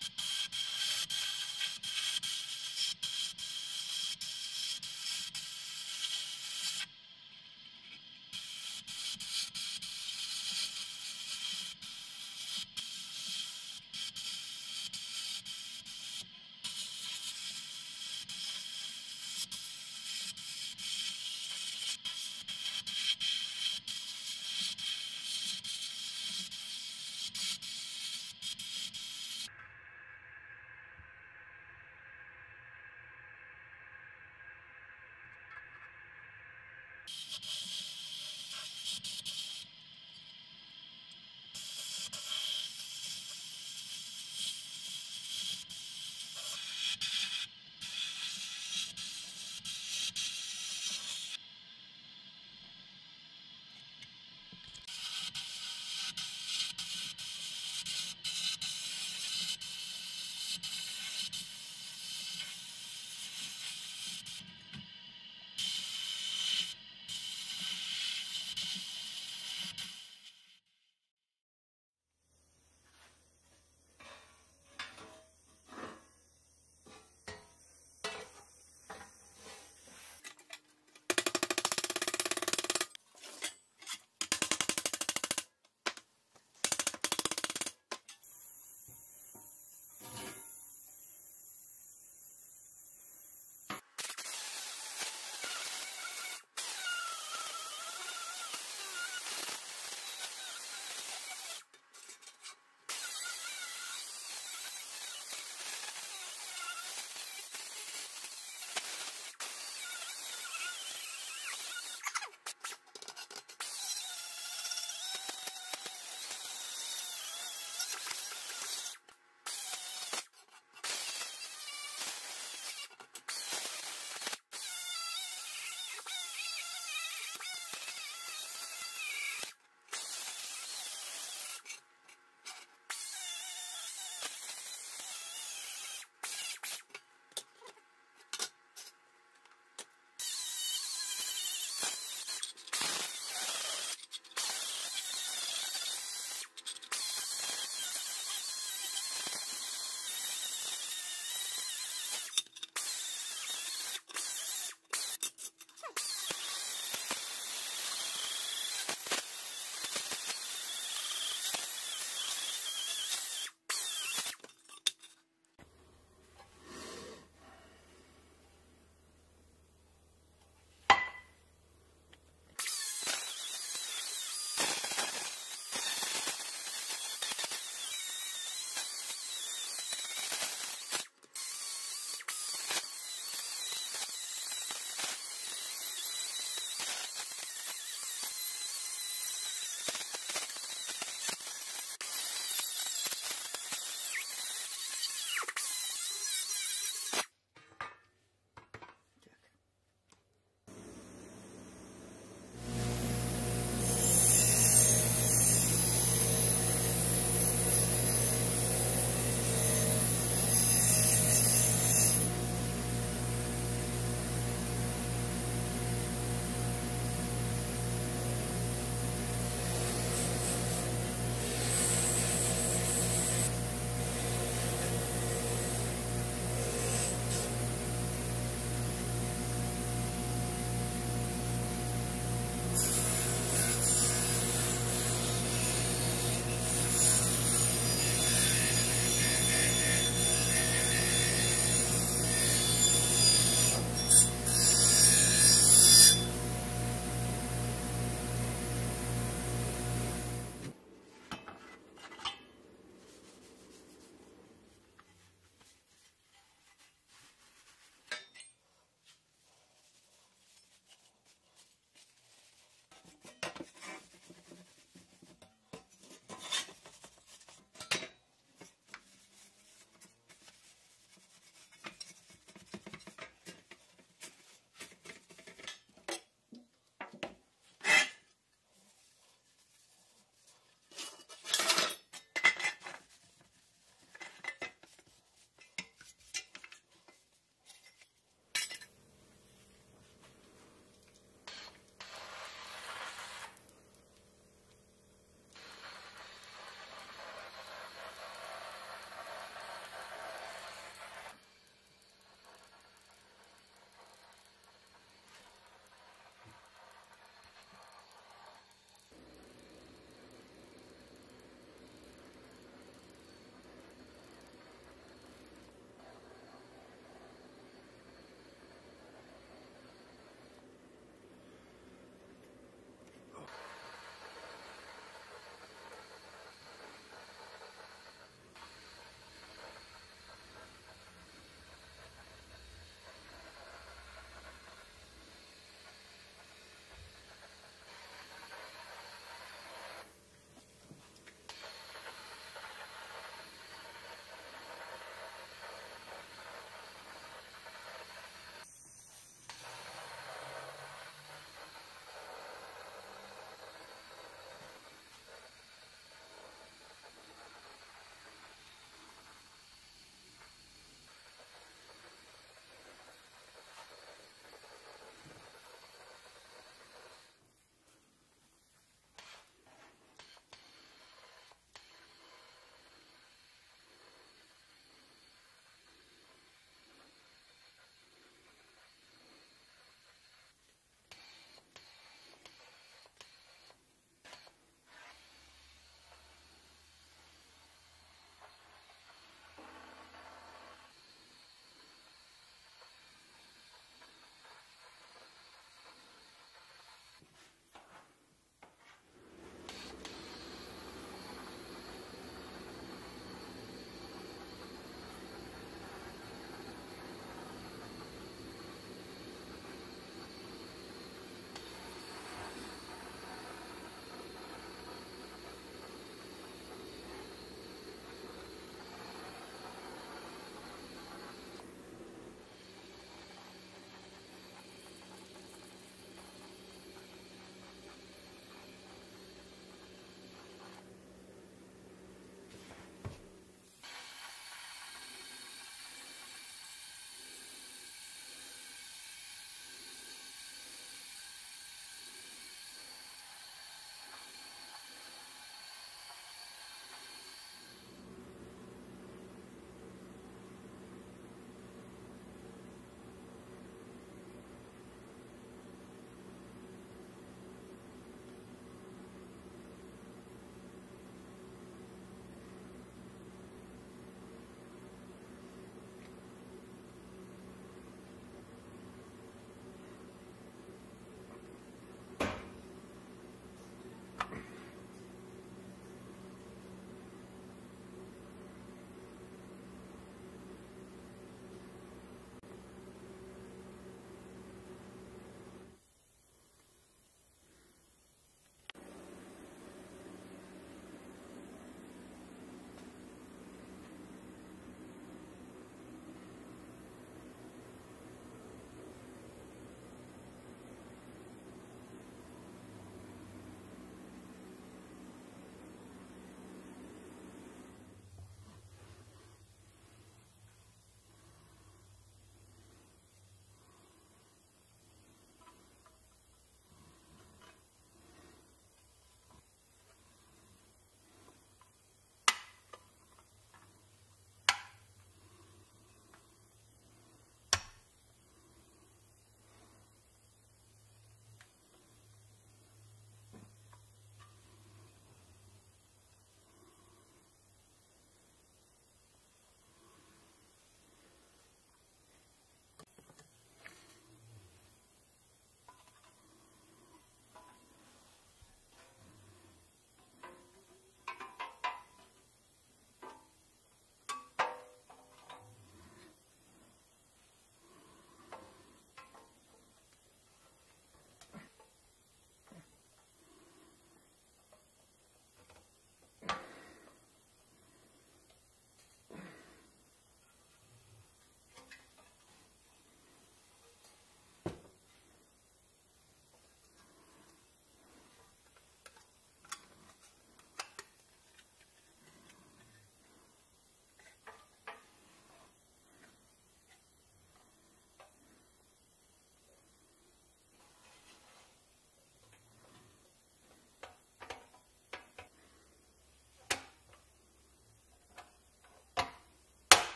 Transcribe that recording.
you you